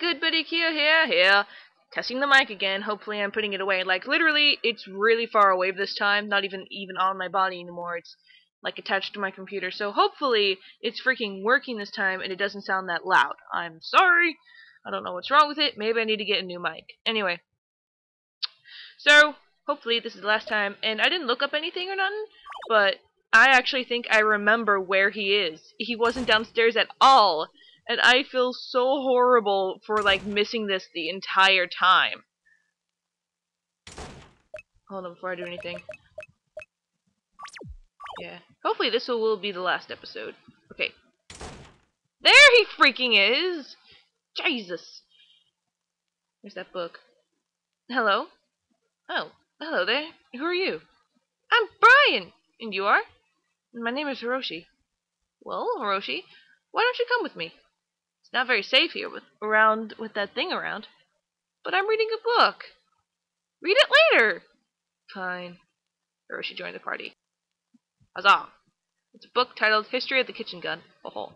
Good buddy Kia here, here. Testing the mic again. Hopefully I'm putting it away. Like, literally, it's really far away this time. Not even even on my body anymore. It's, like, attached to my computer. So hopefully it's freaking working this time and it doesn't sound that loud. I'm sorry. I don't know what's wrong with it. Maybe I need to get a new mic. Anyway. So, hopefully this is the last time. And I didn't look up anything or nothing, but I actually think I remember where he is. He wasn't downstairs at all and I feel so horrible for like missing this the entire time. Hold on before I do anything. Yeah. Hopefully this will be the last episode. Okay. There he freaking is! Jesus! Where's that book? Hello? Oh, hello there. Who are you? I'm Brian! And you are? My name is Hiroshi. Well, Hiroshi, why don't you come with me? Not very safe here with around with that thing around. But I'm reading a book. Read it later. Fine. Hiroshi joined the party. Huzzah! It's a book titled History of the Kitchen Gun. Oh.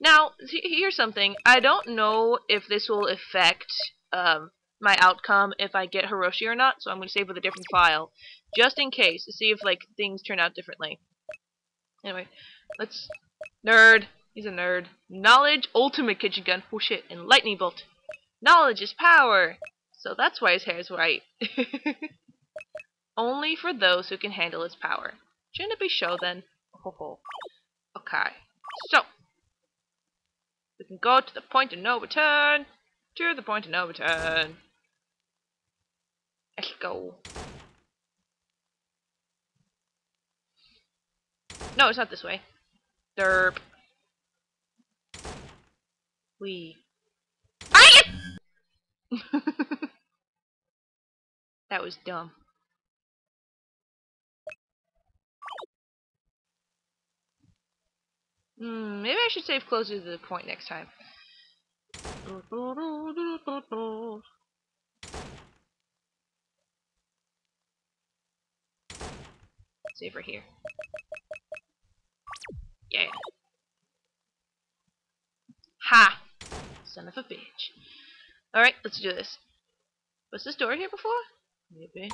Now, here's something. I don't know if this will affect um, my outcome if I get Hiroshi or not, so I'm going to save with a different file, just in case, to see if like things turn out differently. Anyway, let's... Nerd! He's a nerd. Knowledge, ultimate kitchen gun. Oh shit, and lightning bolt. Knowledge is power. So that's why his hair is white. Only for those who can handle its power. Shouldn't it be show then? Oh, ho. Okay. So. We can go to the point of no return. To the point of no return. Let's go. No, it's not this way. Derp. We. I. that was dumb. Hmm, maybe I should save closer to the point next time. Save right here. Yeah. Ha! Son of a bitch. Alright, let's do this. Was this door here before? Maybe.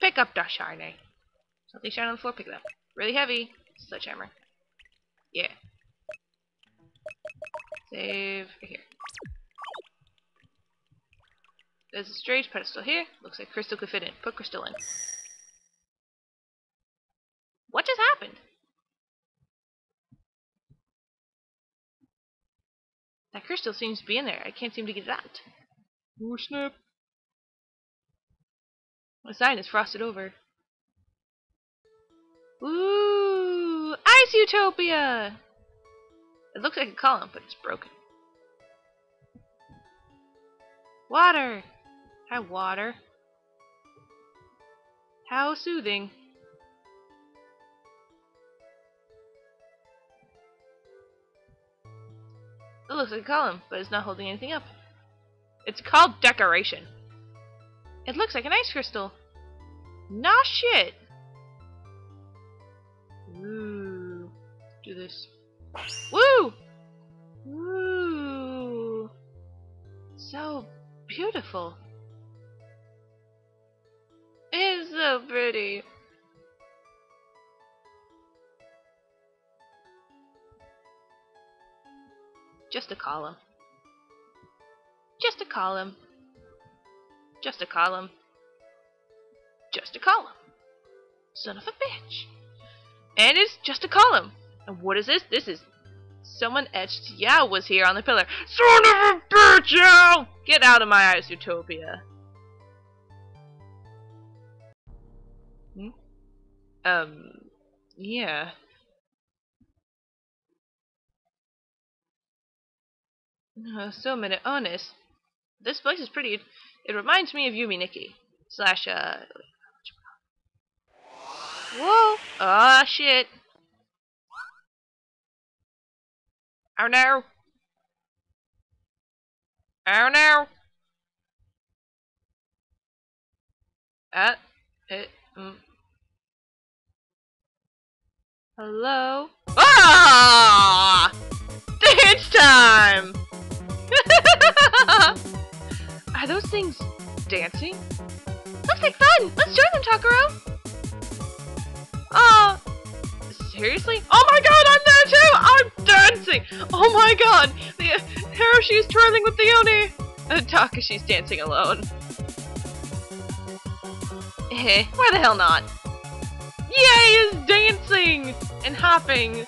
Pick up the shiny. Something shiny on the floor, pick it up. Really heavy. Sledgehammer. Yeah. Save here. There's a strange pedestal here. Looks like crystal could fit in. Put crystal in. What just happened? That crystal seems to be in there. I can't seem to get it out. Oh snap. The sign is frosted over. Ooh! Ice Utopia! It looks like a column, but it's broken. Water! Hi, water. How soothing. It looks like a column, but it's not holding anything up. It's called decoration. It looks like an ice crystal. Nah shit. Ooh. Do this. Woo! Ooh. So beautiful. It's so pretty. Just a column. Just a column. Just a column. Just a column. Son of a bitch. And it's just a column. And what is this? This is someone etched Yao was here on the pillar. Son of a bitch, Yao! Get out of my eyes, Utopia. Hmm? Um, yeah. Uh, so many honest. This place is pretty. It, reminds me of Yume Nikki. Slash, uh. Whoa! Ah, oh, shit. Oh no. Oh no. Uh, it, um. Hello? Ah! Dance time! those things dancing? Looks like fun! Let's join them, Takuro! Uh, seriously? Oh my god, I'm there too! I'm dancing! Oh my god! The Hiroshi is twirling with the Oni! Uh, Takashi's dancing alone. Eh, why the hell not? Yay dancing and hopping.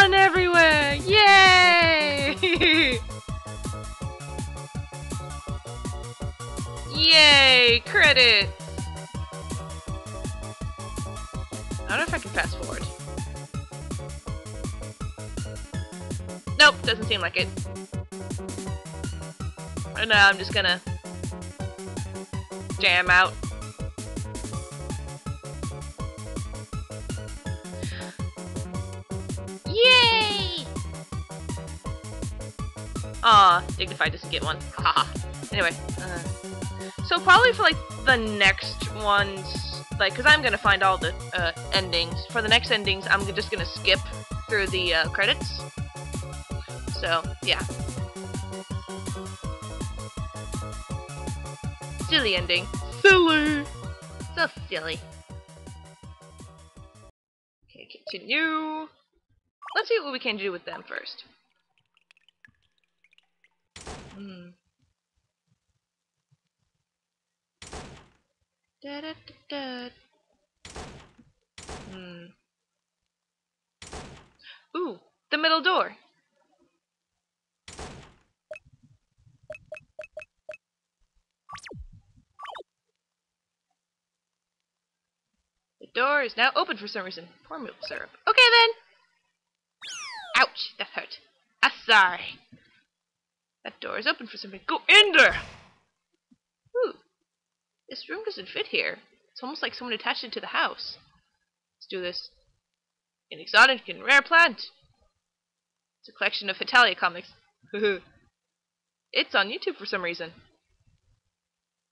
Fun everywhere! Yay! Yay! Credit! I don't know if I can fast forward. Nope, doesn't seem like it. Oh, and now I'm just gonna jam out. Aw, Dignified doesn't get one. Haha. anyway, uh, so probably for like the next ones, like, because I'm gonna find all the uh, endings. For the next endings, I'm just gonna skip through the uh, credits. So, yeah. Silly ending. Silly! So silly. Okay, continue. Let's see what we can do with them first. Hmm. Da da da da. Hmm. Ooh, the middle door. The door is now open for some reason. Poor milk syrup. Okay then. Ouch, that hurt. Ah, sorry. That door is open for somebody. Go in there! Ooh. This room doesn't fit here. It's almost like someone attached it to the house. Let's do this. An exotic and rare plant. It's a collection of Hetalia comics. it's on YouTube for some reason.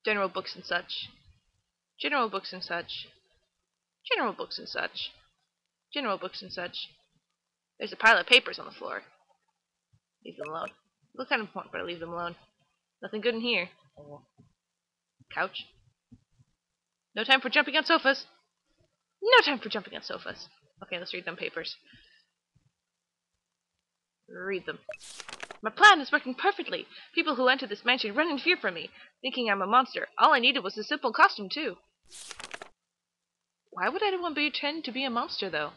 General books and such. General books and such. General books and such. General books and such. There's a pile of papers on the floor. Leave them alone. Look kind of important, but I leave them alone. Nothing good in here. Couch. No time for jumping on sofas. No time for jumping on sofas. Okay, let's read them papers. Read them. My plan is working perfectly. People who enter this mansion run in fear from me, thinking I'm a monster. All I needed was a simple costume, too. Why would anyone pretend to be a monster, though?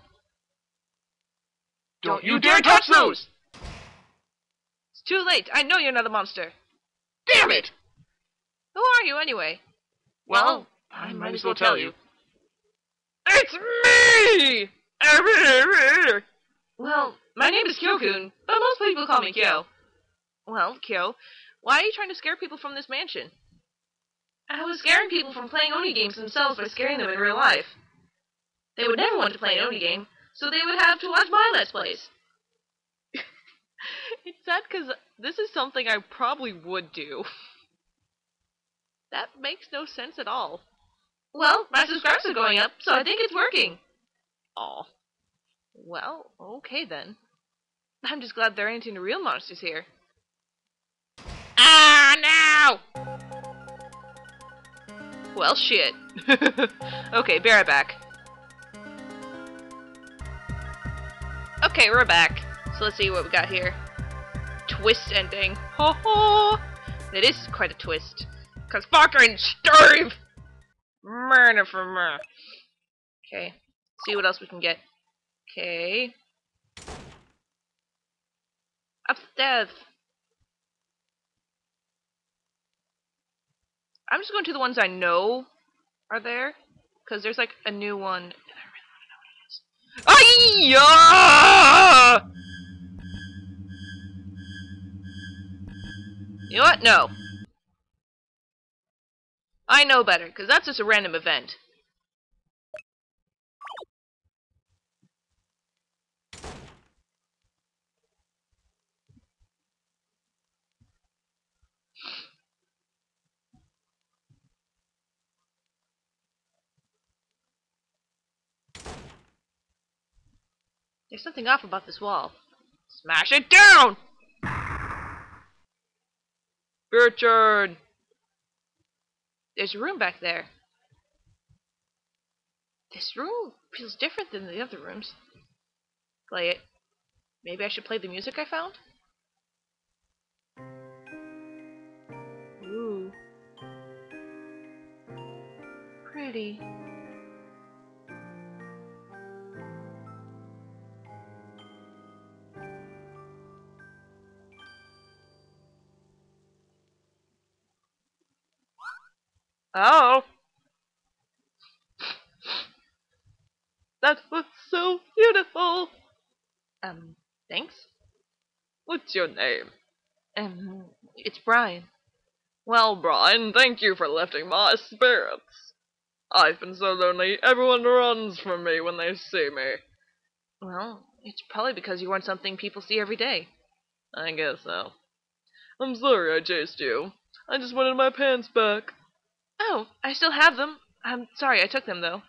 Don't you dare touch those! Too late. I know you're not a monster. Damn it! Who are you, anyway? Well, I might as well tell you. It's me! Well, my name is Kyokoon, but most people call me Kyo. Well, Kyo, why are you trying to scare people from this mansion? I was scaring people from playing Oni games themselves by scaring them in real life. They would never want to play an Oni game, so they would have to watch my Let's Plays. It's sad because this is something I probably would do. that makes no sense at all. Well, my subscribers are going up, so I think it's working. Aw. Well, okay then. I'm just glad there ain't any real monsters here. Ah, no! Well, shit. okay, be right back. Okay, we're back. So let's see what we got here. Twist ending. Ho ho! It is quite a twist. Cause fucking Steve! Murder for murder. Okay. See what else we can get. Okay. Upstairs. I'm just going to the ones I know are there. Because there's like a new one. I really don't know what it is. Ayya! You know what? No. I know better, because that's just a random event. There's something off about this wall. Smash it down! Richard! There's a room back there. This room feels different than the other rooms. Play it. Maybe I should play the music I found? Ooh. Pretty. Oh. That was so beautiful. Um, thanks. What's your name? Um, it's Brian. Well, Brian, thank you for lifting my spirits. I've been so lonely, everyone runs from me when they see me. Well, it's probably because you want something people see every day. I guess so. I'm sorry I chased you. I just wanted my pants back. Oh, I still have them. I'm sorry I took them, though.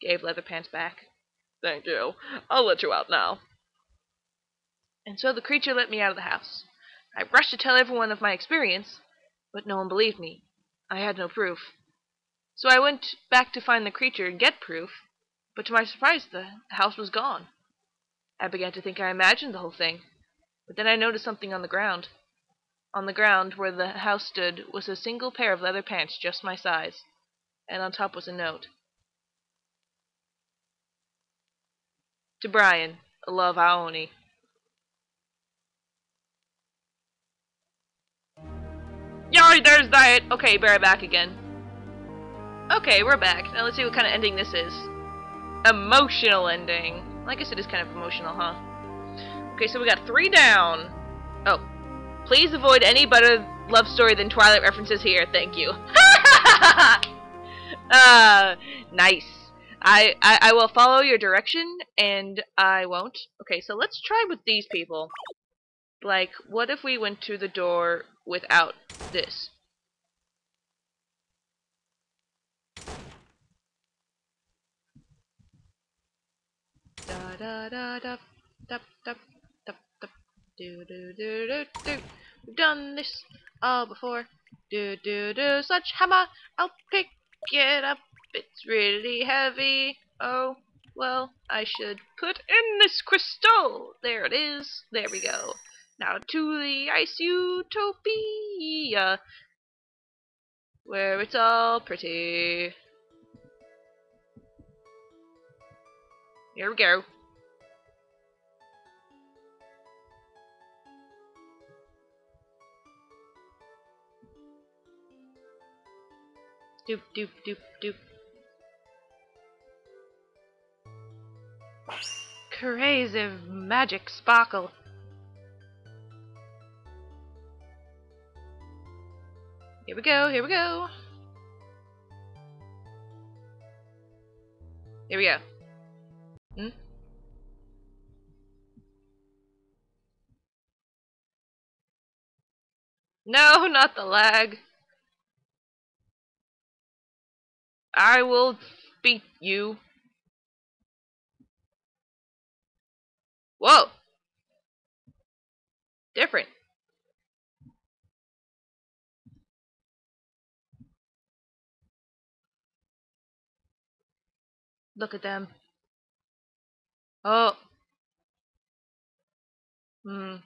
Gave Leather Pants back. Thank you. I'll let you out now. And so the creature let me out of the house. I rushed to tell everyone of my experience, but no one believed me. I had no proof. So I went back to find the creature and get proof, but to my surprise the house was gone. I began to think I imagined the whole thing, but then I noticed something on the ground. On the ground where the house stood was a single pair of leather pants just my size, and on top was a note. To Brian, love Aoni. Yay, there's that! Okay, bear it back again. Okay, we're back. Now let's see what kind of ending this is. Emotional ending. I guess it is kind of emotional, huh? Okay, so we got three down. Oh. Please avoid any better love story than Twilight references here. Thank you. uh, nice. I, I, I will follow your direction, and I won't. Okay, so let's try with these people. Like, what if we went to the door without this? Da da da da da da do do do do do. We've done this all before. Do do do. Such hammer, I'll pick it up. It's really heavy. Oh, well, I should put in this crystal. There it is. There we go. Now to the ice utopia, where it's all pretty. Here we go. Doop doop doop doop. Crazy magic sparkle. Here we go, here we go. Here we go. Hmm? No, not the lag. I will beat you. Whoa. Different. Look at them. Oh. Hmm.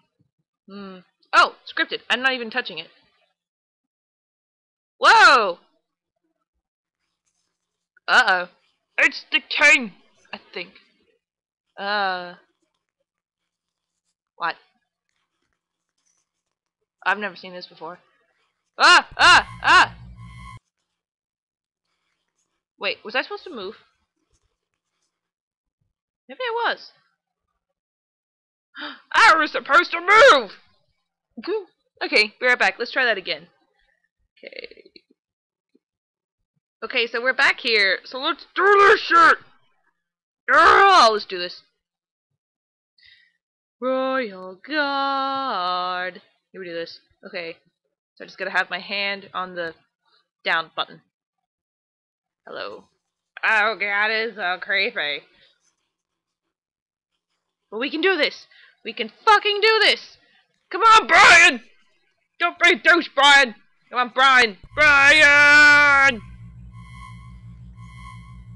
Hmm. Oh, scripted. I'm not even touching it. Whoa! Uh-oh. It's the king, I think. Uh. What? I've never seen this before. Ah! Ah! Ah! Wait, was I supposed to move? Maybe I was. I was supposed to move! Okay, be right back. Let's try that again. Okay. Okay, so we're back here. So let's do this shit! Oh, let's do this. Royal Guard. Here we do this. Okay. So I just gotta have my hand on the down button. Hello. Oh god, it's so uh, creepy. But we can do this. We can fucking do this. Come on, Brian! Don't be a douche, Brian! Come on, Brian! Brian!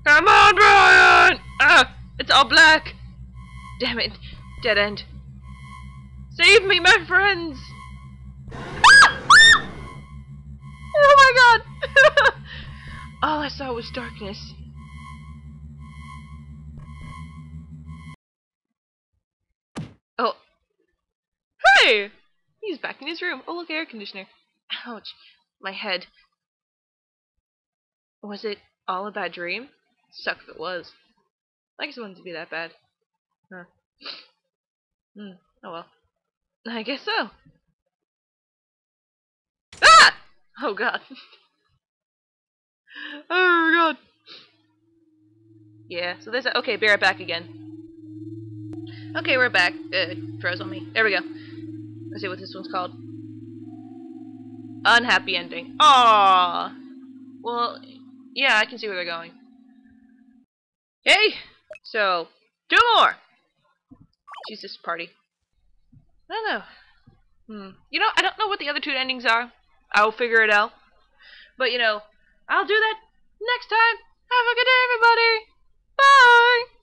Come on, Brian! Ah! It's all black! Damn it. Dead end. Save me, my friends! oh my god! all I saw was darkness. Oh. Hey! He's back in his room. Oh, look, air conditioner. Ouch. My head. Was it all a bad dream? Suck if it was. I guess it wouldn't be that bad. Huh. Hmm. Oh well. I guess so. Ah! Oh god. oh god. Yeah, so there's a- okay, be right back again. Okay, we're back. Uh, froze on me. There we go. Let's see what this one's called. Unhappy ending. Aww. Well, yeah, I can see where they're going. Hey! So, two more! Jesus party. I don't know. Hmm. You know, I don't know what the other two endings are. I'll figure it out. But, you know, I'll do that next time. Have a good day, everybody! Bye!